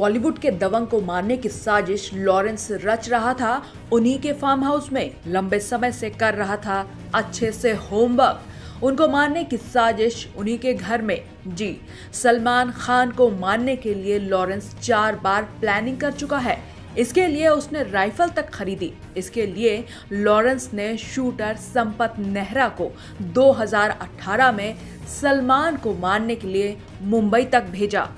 बॉलीवुड के दबंग को मारने की साजिश लॉरेंस रच रहा था, उन्हीं के फार्म हाउस में लंबे समय से कर रहा था अच्छे से होमवर्क। उनको मारने की साजिश उन्हीं के घर में। जी, सलमान खान को मारने के लिए लॉरेंस चार बार प्लानिंग कर चुका है। इसके लिए उसने राइफल तक खरीदी। इसके लिए लॉरेंस ने शूटर संपत नेहरा को 2018 में सलमान को मारने के लिए मुंबई तक भेजा।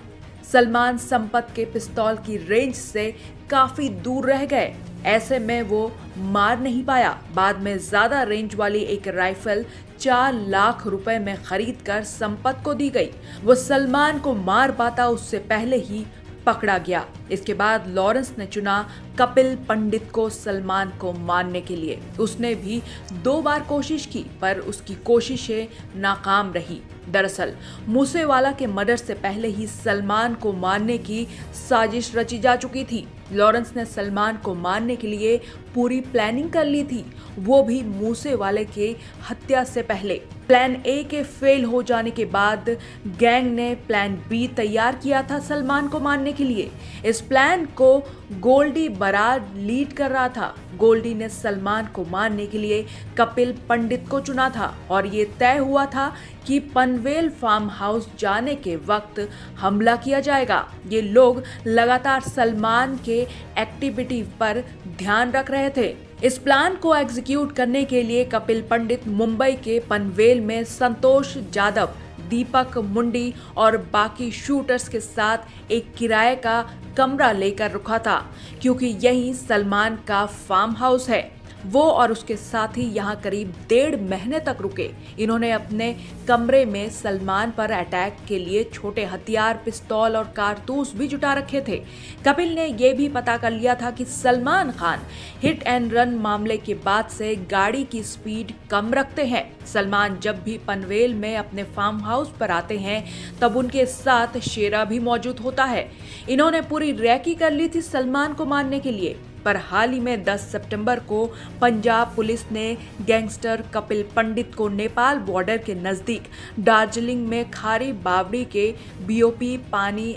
सलमान संपत के पिस्तौल की रेंज से काफ़ी दूर रह गए। ऐसे में वो मार नहीं पाया। बाद में ज़्यादा रेंज वाली एक राइफल चार लाख रुपए में खरीद कर संपत को दी गई। वो सलमान को मार पाता उससे पहले ही पकड़ा गया। इसके बाद लॉरेंस ने चुना कपिल पंडित को सलमान को मारने के लिए। उसने भी दो बार कोशिश की, पर उसकी कोशिशें नाकाम रही। दरअसल, मूसेवाला के मर्डर से पहले ही सलमान को मारने की साजिश रची जा चुकी थी। लॉरेंस ने सलमान को मारने के लिए पूरी प्लानिंग कर ली थी। वो भी मूसे वाले के हत्या से पहले। प्लान ए के फेल हो जाने के बाद गैंग ने प्लान बी तैयार किया था सलमान को मारने के लिए। इस प्लान को गोल्डी बरार लीड कर रहा था। गोल्डी ने सलमान को मारने के लिए कपिल पंडित को चुना था और ये तय हुआ था कि पनवेल फार्म हाउस जाने के वक्त हमला किया जाएगा। ये लोग लगातार सलमान के एक्टिविटी पर ध्यान रख रहे थे। इस प्लान को एग्जीक्यूट करने के लिए कपिल पंडित मुंबई के पनवेल में संतोष जादव दीपक मुंडी और बाकी शूटर्स के साथ एक किराए का कमरा लेकर रुका था, क्योंकि यही सलमान का फार्म हाउस है। वो और उसके साथी यहाँ करीब डेढ़ महीने तक रुके। इन्होंने अपने कमरे में सलमान पर अटैक के लिए छोटे हथियार, पिस्तौल और कारतूस भी जुटा रखे थे। कपिल ने यह भी पता कर लिया था कि Salman Khan hit and run मामले के बाद से गाड़ी की स्पीड कम रखते हैं। सलमान जब भी पनवेल में अपने फार्म हाउस पर आते हैं, तब उनके साथ शेरा भी मौजूद होता है। इन्होंने पूरी रैकी कर ली थी सलमान को मारने के लिए। पर हाल ही में 10 सितंबर को पंजाब पुलिस ने गैंगस्टर कपिल पंडित को नेपाल बॉर्डर के नज़दीक दार्जिलिंग में खारी बावड़ी के बीओपी पानी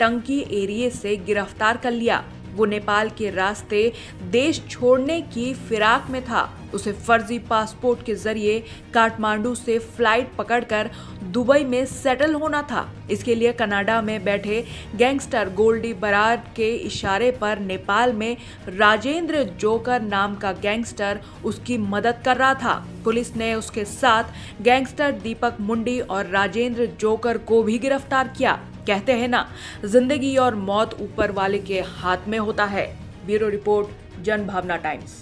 टंकी एरिए से गिरफ़्तार कर लिया। वो नेपाल के रास्ते देश छोड़ने की फिराक में था। उसे फर्जी पासपोर्ट के ज़रिए काठमांडू से फ़्लाइट पकड़कर दुबई में सेटल होना था। इसके लिए कनाडा में बैठे गैंगस्टर गोल्डी बरार के इशारे पर नेपाल में राजेंद्र जोकर नाम का गैंगस्टर उसकी मदद कर रहा था। पुलिस ने उसके साथ गैंगस्टर दीपक मुंडी और राजेंद्र जोकर को भी गिरफ़्तार किया। कहते हैं ना, ज़िंदगी और मौत ऊपर वाले के हाथ में होता है। ब्यूरो रिपोर्ट जन भावना टाइम्स।